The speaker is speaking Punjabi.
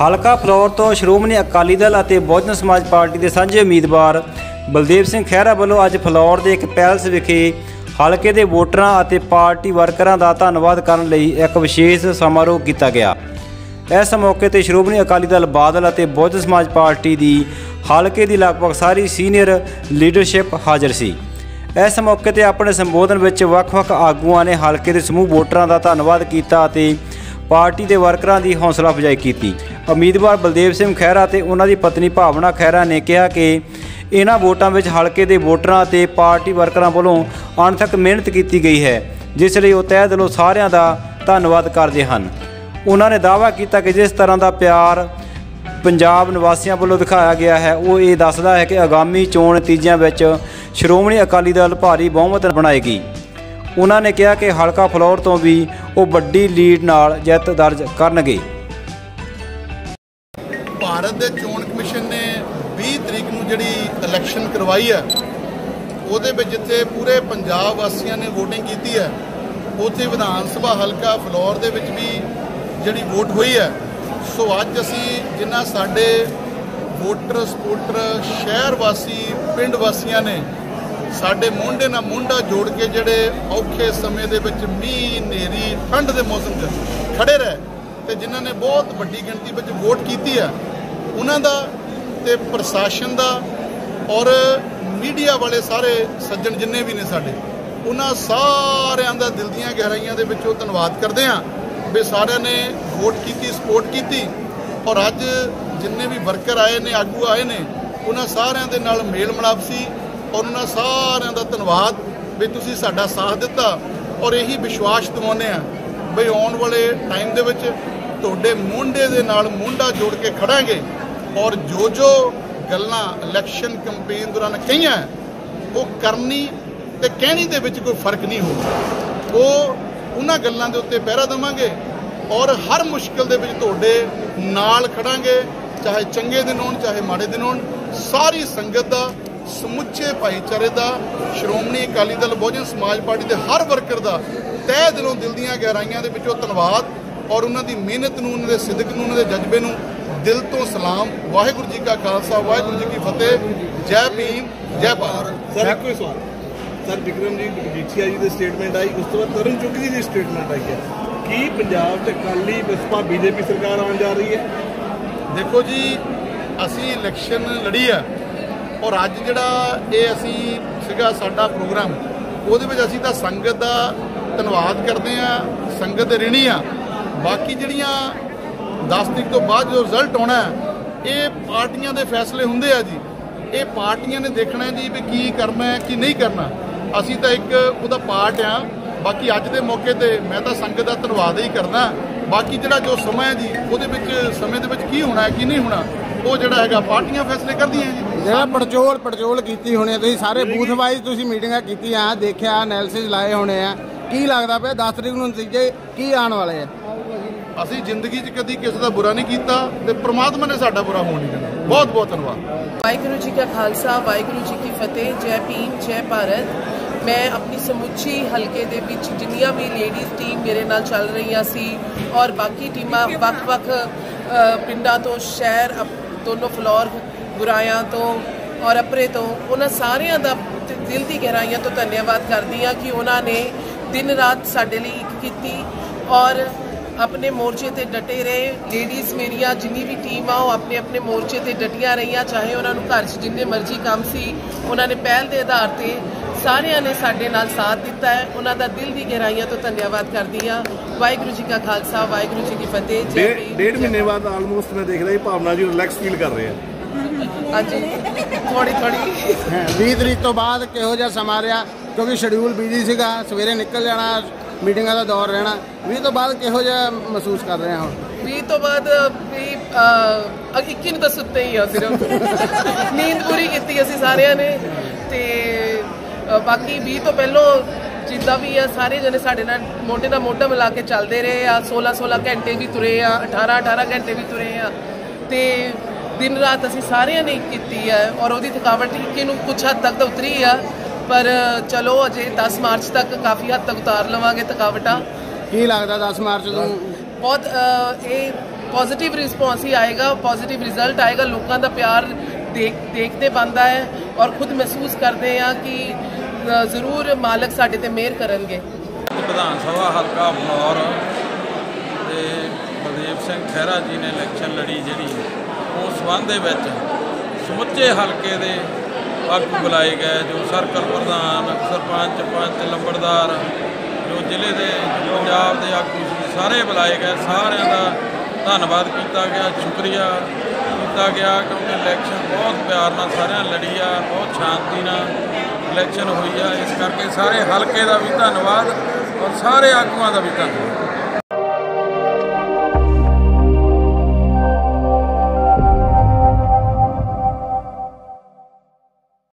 ਹਲਕਾ ਫਲੋਰ ਤੋਂ ਸ਼੍ਰੋਮਣੀ ਅਕਾਲੀ ਦਲ ਅਤੇ ਬਹੁਜਨ ਸਮਾਜ ਪਾਰਟੀ ਦੇ ਸਾਂਝੇ ਉਮੀਦਵਾਰ ਬਲਦੇਵ ਸਿੰਘ ਖਹਿਰਾ ਵੱਲੋਂ ਅੱਜ ਫਲੋਰ ਦੇ ਇੱਕ ਪੈਲਸ ਵਿਖੇ ਹਲਕੇ ਦੇ ਵੋਟਰਾਂ ਅਤੇ ਪਾਰਟੀ ਵਰਕਰਾਂ ਦਾ ਧੰਨਵਾਦ ਕਰਨ ਲਈ ਇੱਕ ਵਿਸ਼ੇਸ਼ ਸਮਾਰੋਹ ਕੀਤਾ ਗਿਆ। ਇਸ ਮੌਕੇ ਤੇ ਸ਼੍ਰੋਮਣੀ ਅਕਾਲੀ ਦਲ ਬਾਦਲ ਅਤੇ ਬਹੁਜਨ ਸਮਾਜ ਪਾਰਟੀ ਦੀ ਹਲਕੇ ਦੀ ਲਗਭਗ ਸਾਰੀ ਸੀਨੀਅਰ ਲੀਡਰਸ਼ਿਪ ਹਾਜ਼ਰ ਸੀ। ਇਸ ਮੌਕੇ ਤੇ ਆਪਣੇ ਸੰਬੋਧਨ ਵਿੱਚ ਵੱਖ-ਵੱਖ ਆਗੂਆਂ ਨੇ ਹਲਕੇ ਦੇ ਸਮੂਹ ਵੋਟਰਾਂ ਦਾ ਧੰਨਵਾਦ ਕੀਤਾ ਅਤੇ ਪਾਰਟੀ ਦੇ ਵਰਕਰਾਂ ਦੀ ਹੌਸਲਾ ਅਫਜ਼ਾਈ ਕੀਤੀ। ਉਮੀਦਵਾਰ ਬਲਦੇਵ ਸਿੰਘ ਖਹਿਰਾ ਤੇ ਉਹਨਾਂ ਦੀ ਪਤਨੀ ਭਾਵਨਾ ਖਹਿਰਾ ਨੇ ਕਿਹਾ ਕਿ ਇਹਨਾਂ ਵੋਟਾਂ ਵਿੱਚ ਹਲਕੇ ਦੇ ਵੋਟਰਾਂ ਅਤੇ ਪਾਰਟੀ ਵਰਕਰਾਂ ਵੱਲੋਂ ਅਣਥੱਕ ਮਿਹਨਤ ਕੀਤੀ ਗਈ ਹੈ, ਜਿਸ ਲਈ ਉਹ ਤਹਿ ਦਿਲੋਂ ਸਾਰਿਆਂ ਦਾ ਧੰਨਵਾਦ ਕਰਦੇ ਹਨ। ਉਹਨਾਂ ਨੇ ਦਾਅਵਾ ਕੀਤਾ ਕਿ ਜਿਸ ਤਰ੍ਹਾਂ ਦਾ ਪਿਆਰ ਪੰਜਾਬ ਨਿਵਾਸੀਆਂ ਵੱਲੋਂ ਦਿਖਾਇਆ ਗਿਆ ਹੈ, ਉਹ ਇਹ ਦੱਸਦਾ ਹੈ ਕਿ ਆਗਾਮੀ ਚੋਣ ਨਤੀਜਿਆਂ ਵਿੱਚ ਸ਼੍ਰੋਮਣੀ ਅਕਾਲੀ ਦਲ ਭਾਰੀ ਬਹੁਮਤ ਬਣਾਏਗੀ। ਉਹਨਾਂ ਨੇ ਕਿਹਾ ਕਿ ਹਲਕਾ ਫਲੋਰ ਤੋਂ ਵੀ ਉਹ ਵੱਡੀ ਲੀਡ ਨਾਲ ਜਿੱਤ ਦਰਜ ਕਰਨਗੇ। ਭਾਰਤ ਦੇ ਚੋਣ ਕਮਿਸ਼ਨ ਨੇ 20 ਤਰੀਕ ਨੂੰ ਜਿਹੜੀ ਇਲੈਕਸ਼ਨ ਕਰਵਾਈ ਹੈ, ਉਹਦੇ ਵਿੱਚ ਜਿੱਥੇ ਪੂਰੇ ਪੰਜਾਬ ਵਾਸੀਆਂ ਨੇ VOTING ਕੀਤੀ ਹੈ। ਉੱਥੇ ਵਿਧਾਨ ਸਭਾ ਹਲਕਾ ਫਲੋਰ ਦੇ ਵਿੱਚ ਵੀ ਜਿਹੜੀ ਵੋਟ ਹੋਈ ਹੈ। ਸੋ ਅੱਜ ਅਸੀਂ ਜਿਨ੍ਹਾਂ ਸਾਡੇ ਵੋਟਰ ਸਪੋਰਟਰ ਸ਼ਹਿਰ ਵਾਸੀ, ਪਿੰਡ ਵਾਸੀਆਂ ਨੇ ਸਾਡੇ ਮੋਢੇ ਨਾਲ ਮੋਢਾ ਜੋੜ ਕੇ ਜਿਹੜੇ ਔਖੇ ਸਮੇਂ ਦੇ ਵਿੱਚ ਮੀਂਹ ਨੇਰੀ ਠੰਡ ਦੇ ਮੌਸਮ 'ਚ ਖੜੇ ਰਹੇ ਤੇ ਜਿਨ੍ਹਾਂ ਨੇ ਬਹੁਤ ਵੱਡੀ ਗਿਣਤੀ ਵਿੱਚ ਵੋਟ ਕੀਤੀ ਹੈ, ਉਹਨਾਂ ਦਾ ਤੇ ਪ੍ਰਸ਼ਾਸਨ ਦਾ ਔਰ ਮੀਡੀਆ ਵਾਲੇ ਸਾਰੇ ਸੱਜਣ ਜਿੰਨੇ ਵੀ ਨੇ ਸਾਡੇ, ਉਹਨਾਂ ਸਾਰਿਆਂ ਦਾ ਦਿਲ ਦੀਆਂ ਗਹਿਰਾਈਆਂ ਦੇ ਵਿੱਚੋਂ ਧੰਨਵਾਦ ਕਰਦੇ ਹਾਂ ਵੀ ਸਾਰਿਆਂ ਨੇ ਵੋਟ ਕੀਤੀ, ਸਪੋਰਟ ਕੀਤੀ ਔਰ ਅੱਜ ਜਿੰਨੇ ਵੀ ਵਰਕਰ ਆਏ ਨੇ, ਆਗੂ ਆਏ ਨੇ, ਉਹਨਾਂ ਸਾਰਿਆਂ ਦੇ ਨਾਲ ਮੇਲ ਮਿਲਾਪ ਸੀ। ਔਰ ਉਹਨਾਂ ਸਾਰਿਆਂ ਦਾ ਧੰਨਵਾਦ ਵੀ ਤੁਸੀਂ ਸਾਡਾ ਸਾਥ ਦਿੱਤਾ ਔਰ ਇਹੀ ਵਿਸ਼ਵਾਸ ਦਿਵਾਉਂਦੇ ਆ ਵੀ ਆਉਣ ਵਾਲੇ ਟਾਈਮ ਦੇ ਵਿੱਚ ਤੁਹਾਡੇ ਮੁੰਡੇ ਦੇ ਨਾਲ ਮੁੰਡਾ ਜੋੜ ਕੇ ਖੜਾਂਗੇ ਔਰ ਜੋ ਜੋ ਗੱਲਾਂ ਇਲੈਕਸ਼ਨ ਕੈਂਪੇਨ ਦੌਰਾਨ ਕਹੀਆਂ, ਉਹ ਕਰਨੀ ਤੇ ਕਹਿਣੀ ਦੇ ਵਿੱਚ ਕੋਈ ਫ਼ਰਕ ਨਹੀਂ ਹੋਊਗਾ ਉਹ ਉਹਨਾਂ ਗੱਲਾਂ ਦੇ ਉੱਤੇ ਪਹਿਰਾ ਦੇਵਾਂਗੇ ਔਰ ਹਰ ਮੁਸ਼ਕਲ ਦੇ ਵਿੱਚ ਤੁਹਾਡੇ ਨਾਲ ਖੜਾਂਗੇ, ਚਾਹੇ ਚੰਗੇ ਦਿਨ ਹੋਣ, ਚਾਹੇ ਮਾੜੇ ਦਿਨ ਹੋਣ। ਸਾਰੀ ਸੰਗਤ ਦਾ ਸਮੁੱਚੇ ਭਾਈਚਾਰੇ ਦਾ ਸ਼੍ਰੋਮਣੀ ਅਕਾਲੀ ਦਲ ਬਹੁਜਨ ਸਮਾਜ ਪਾਰਟੀ ਦੇ ਹਰ ਵਰਕਰ ਦਾ ਤਹਿ ਦਿਲੋਂ ਦਿਲ ਦੀਆਂ ਗਹਿਰਾਈਆਂ ਦੇ ਵਿੱਚੋਂ ਧੰਨਵਾਦ ਔਰ ਉਹਨਾਂ ਦੀ ਮਿਹਨਤ ਨੂੰ ਉਹਨਾਂ ਦੇ ਸਿਦਕ ਨੂੰ ਉਹਨਾਂ ਦੇ ਜਜ਼ਬੇ ਨੂੰ ਦਿਲ ਤੋਂ ਸਲਾਮ। ਵਾਹਿਗੁਰੂ ਜੀ ਕਾ ਖਾਲਸਾ ਵਾਹਿਗੁਰੂ ਜੀ ਕੀ ਫਤਿਹ। ਜੈ ਭੀਮ ਜੈ ਭਾਰਤ। ਸਰ ਹੀ ਸਵਾਲ? ਸਰ ਵਿਕਰਮ ਜੀ ਮਜੀਠੀਆ ਜੀ ਦੀ ਸਟੇਟਮੈਂਟ ਆਈ ਉਸ ਤੋਂ ਬਾਅਦ ਤਰੁਣ ਚੁੱਗ ਜੀ ਦੀ ਸਟੇਟਮੈਂਟ ਆਈ ਹੈ। ਕੀ ਪੰਜਾਬ 'ਚ ਅਕਾਲੀ ਬਸਪਾ ਬੀਜੇਪੀ ਸਰਕਾਰ ਆਉਣ ਜਾ ਰਹੀ ਹੈ? ਦੇਖੋ ਜੀ ਅਸੀਂ ਇਲੈਕਸ਼ਨ ਲੜੀ ਆ ਔਰ ਅੱਜ ਜਿਹੜਾ ਇਹ ਅਸੀਂ ਸੀਗਾ ਸਾਡਾ ਪ੍ਰੋਗਰਾਮ, ਉਹਦੇ ਵਿੱਚ ਅਸੀਂ ਤਾਂ ਸੰਗਤ ਦਾ ਧੰਨਵਾਦ ਕਰਦੇ ਆ ਸੰਗਤ ਦੇ ਰਿਣੀ ਆ ਬਾਕੀ ਜਿਹੜੀਆਂ 10 ਤਰੀਕ ਤੋਂ ਬਾਅਦ ਜੋ ਰਿਜ਼ਲਟ ਆਉਣਾ, ਇਹ ਪਾਰਟੀਆਂ ਦੇ ਫੈਸਲੇ ਹੁੰਦੇ ਆ ਜੀ। ਇਹ ਪਾਰਟੀਆਂ ਨੇ ਦੇਖਣਾ ਜੀ ਵੀ ਕੀ ਕਰਨਾ ਹੈ, ਕੀ ਨਹੀਂ ਕਰਨਾ। ਅਸੀਂ ਤਾਂ ਇੱਕ ਉਹਦਾ ਪਾਰਟ ਆ। ਬਾਕੀ ਅੱਜ ਦੇ ਮੌਕੇ ਤੇ ਮੈਂ ਤਾਂ ਸੰਗਤ ਦਾ ਧੰਨਵਾਦ ਹੀ ਕਰਦਾ। ਬਾਕੀ ਜਿਹੜਾ ਜੋ ਸਮਾਂ ਹੈ ਜੀ, ਉਹਦੇ ਵਿੱਚ, ਸਮੇਂ ਦੇ ਵਿੱਚ ਕੀ ਹੋਣਾ ਹੈ, ਕੀ ਨਹੀਂ ਹੋਣਾ, ਉਹ ਜਿਹੜਾ ਹੈਗਾ ਪਾਰਟੀਆਂ ਫੈਸਲੇ ਕਰਦੀਆਂ ਜੀ। ਜਿਹੜਾ ਪੜਚੋਲ ਪੜਚੋਲ ਕੀਤੀ ਹੋਣੀ ਆ ਤੁਸੀਂ ਸਾਰੇ ਬੂਥ ਵਾਈਜ਼ ਤੁਸੀਂ ਮੀਟਿੰਗਾਂ ਕੀਤੀਆਂ ਦੇਖਿਆ ਐਨਾਲਿਸਿਸ ਲਾਏ ਹੋਣੇ ਆ। ਕੀ ਲੱਗਦਾ ਪਿਆ 10 ਤਰੀਕ ਨੂੰ ਨਤੀਜੇ ਕੀ ਆਉਣ ਵਾਲੇ ਆ? ਅਸੀਂ ਜ਼ਿੰਦਗੀ 'ਚ ਕਦੀ ਕਿਸੇ ਦਾ ਬੁਰਾ ਨਹੀਂ ਕੀਤਾ ਤੇ ਪ੍ਰਮਾਤਮਾ ਨੇ ਸਾਡਾ ਬੁਰਾ ਹੋਣ ਨਹੀਂ ਦੇਣਾ। ਬਹੁਤ ਬਹੁਤ ਧੰਨਵਾਦ। ਵਾਹਿਗੁਰੂ ਜੀ ਕਾ ਖਾਲਸਾ ਵਾਹਿਗੁਰੂ ਜੀ ਕੀ ਫਤਿਹ ਜੈ ਭੀਮ ਜੈ ਭਾਰਤ। ਮੈਂ ਆਪਣੀ ਸਮੁੱਚੀ ਹਲਕੇ ਦੇ ਵਿੱਚ ਜਿੰਨੀਆਂ ਵੀ ਲੇਡੀਜ਼ ਟੀਮ ਮੇਰੇ ਨਾਲ ਚੱਲ ਰਹੀਆਂ ਸੀ ਔਰ ਬਾਕੀ ਟੀਮਾਂ ਵੱਖ-ਵੱਖ ਅ, ਪਿੰਡਾਂ ਤੋਂ ਸ਼ਹਿਰ ਅਪ- ਦੋਨੋਂ ਫਲੋਰ ਗੁਰਾਇਆਂ ਤੋਂ ਔਰ ਅਪਰੇ ਤੋਂ ਉਹਨਾਂ ਸਾਰਿਆਂ ਦਾ ਦਿਲ ਦੀ ਗਹਿਰਾਈਆਂ ਤੋਂ ਧੰਨਵਾਦ ਕਰਦੀ ਹਾਂ ਕਿ ਉਹਨਾਂ ਨੇ ਦਿਨ ਰਾਤ ਸਾਡੇ ਲਈ ਇੱਕ ਕੀਤੀ ਔਰ ਆਪਣੇ ਮੋਰਚੇ ਤੇ ਡਟੇ ਰਹੇ। ਲੇਡੀਜ਼ ਮੇਰੀਆਂ ਜਿੰਨੀ ਵੀ ਟੀਮ ਆ ਉਹ ਆਪਣੇ ਆਪਣੇ ਮੋਰਚੇ ਤੇ ਡਟੀਆਂ ਰਹੀਆਂ ਚਾਹੇ ਉਹਨਾਂ ਨੂੰ ਘਰ 'ਚ ਜਿੰਨੇ ਮਰਜ਼ੀ ਕੰਮ ਸੀ ਉਹਨਾਂ ਨੇ ਪਹਿਲ ਦੇ ਆਧਾਰ ਤੇ ਸਾਰਿਆਂ ਨੇ ਸਾਡੇ ਨਾਲ ਸਾਥ ਦਿੱਤਾ ਹੈ। ਉਹਨਾਂ ਦਾ ਦਿਲ ਦੀ ਗਹਿਰਾਈਆਂ ਤੋਂ ਧੰਨਵਾਦ ਕਰਦੀ ਹਾਂ। ਵਾਹਿਗੁਰੂ ਜੀ ਕਾ ਖਾਲਸਾ ਵਾਹਿਗੁਰੂ ਜੀ ਕੀ ਫਤਿਹ। ਜੈ ਡੇਢ ਮਹੀਨੇ ਬਾਅਦ ਆਲਮੋਸਟ ਮੈਂ ਦੇਖਦਾ ਇਹ ਭਾਵਨਾ ਜੀ ਰਿਲੈਕਸ ਫੀਲ ਕਰ ਰਹੇ ਆ। ਹਾਂਜੀ। ਥੋੜੀ ਥੋੜੀ 20 ਤਰੀਕ ਤੋਂ ਬਾਅਦ ਕਿਹੋ ਜਿਹਾ ਸਮਾਂ ਰਿਹਾ? ਕਿਉਂਕਿ ਸ਼ਡਿਊਲ ਬਿਜ਼ੀ ਸੀਗਾ ਸਵੇਰੇ ਨਿਕਲ ਜਾਣਾ ਮੀਟਿੰਗਾਂ ਦਾ ਦੌਰ ਰਹਿਣਾ। 20 ਤੋਂ ਬਾਅਦ ਕਿਹੋ ਜਿਹਾ ਮਹਿਸੂਸ ਕਰ ਰਹੇ ਆ ਹੁਣ ਵੀਹ ਤੋਂ ਬਾਅਦ ਵੀ ਅਹ, 21 ਨੂੰ ਤਾਂ ਸੁੱਤੇ ਹੀ ਆ ਸਿਰਫ ਨੀਂਦ ਪੂਰੀ ਕੀਤੀ ਅਸੀਂ ਸਾਰਿਆਂ ਨੇ। ਤੇ ਅਹ, ਬਾਕੀ 20 ਤੋਂ ਪਹਿਲਾਂ ਜਿੱਦਾਂ ਵੀ ਆ ਸਾਰੇ ਜਣੇ ਸਾਡੇ ਨਾਲ ਮੋਢੇ ਨਾਲ ਮੋਢਾ ਮਿਲਾ ਕੇ ਚੱਲਦੇ ਰਹੇ ਆ। 16 16 ਘੰਟੇ ਵੀ ਤੁਰੇ ਆ 18 18 ਘੰਟੇ ਵੀ ਤੁਰੇ ਆ। ਤੇ ਦਿਨ ਰਾਤ ਅਸੀਂ ਸਾਰਿਆਂ ਨੇ ਕੀਤੀ ਆ ਔਰ ਉਹਦੀ ਥਕਾਵਟ ਇੱਕੀ ਨੂੰ ਕੁਛ ਹੱਦ ਤੱਕ ਤਾਂ ਉਤਰੀ ਆ ਪਰ ਚਲੋ ਅਜੇ 10 ਮਾਰਚ ਤੱਕ ਕਾਫੀ ਹੱਦ ਤੱਕ ਉਤਾਰ ਲਵਾਂਗੇ ਥਕਾਵਟਾਂ। ਕੀ ਲੱਗਦਾ 10 ਮਾਰਚ ਨੂੰ? ਬਹੁਤ ਇਹ ਪੋਜ਼ਿਟਿਵ ਰਿਸਪੌਂਸ ਹੀ ਆਏਗਾ ਪੋਜ਼ਿਟਿਵ ਰਿਜ਼ਲਟ ਆਏਗਾ ਲੋਕਾਂ ਦਾ ਪਿਆਰ ਦੇਖ ਦੇਖਦੇ ਬੰਦਾ ਹੈ ਔਰ ਖੁਦ ਮਹਿਸੂਸ ਕਰਦੇ ਆ ਕਿ ਜ਼ਰੂਰ ਮਾਲਕ ਸਾਡੇ ਤੇ ਮਿਹਰ ਕਰਨਗੇ। ਵਿਧਾਨ ਸਭਾ ਹਲਕਾ ਫਲੌਰ ਤੇ ਬਲਦੇਵ ਸਿੰਘ ਖਹਿਰਾ ਜੀ ਨੇ ਇਲੈਕਸ਼ਨ ਲੜੀ ਜਿਹੜੀ ਉਸ ਸੰਬੰਧ ਦੇ ਵਿੱਚ ਸਮੁੱਚੇ ਹਲਕੇ ਦੇ ਆਗੂ ਬੁਲਾਏ ਗਏ, ਜੋ ਸਰਕਲ ਪ੍ਰਧਾਨ, ਸਰਪੰਚ, ਪੰਚ, ਲੰਬੜਦਾਰ, ਜੋ ਜ਼ਿਲ੍ਹੇ ਦੇ ਪੰਜਾਬ ਦੇ ਆਗੂ ਸੀ, ਸਾਰੇ ਬੁਲਾਏ ਗਏ। ਸਾਰਿਆਂ ਦਾ ਧੰਨਵਾਦ ਕੀਤਾ ਗਿਆ, ਸ਼ੁਕਰੀਆ ਕੀਤਾ ਗਿਆ, ਕਿਉਂਕਿ ਇਲੈਕਸ਼ਨ ਬਹੁਤ ਪਿਆਰ ਨਾਲ ਸਾਰਿਆਂ ਲੜੀ ਆ, ਬਹੁਤ ਸ਼ਾਂਤੀ ਨਾਲ ਇਲੈਕਸ਼ਨ ਹੋਈ ਆ। ਇਸ ਕਰਕੇ ਸਾਰੇ ਹਲਕੇ ਦਾ ਵੀ ਧੰਨਵਾਦ ਔਰ ਸਾਰੇ ਆਗੂਆਂ ਦਾ ਵੀ ਧੰਨਵਾਦ।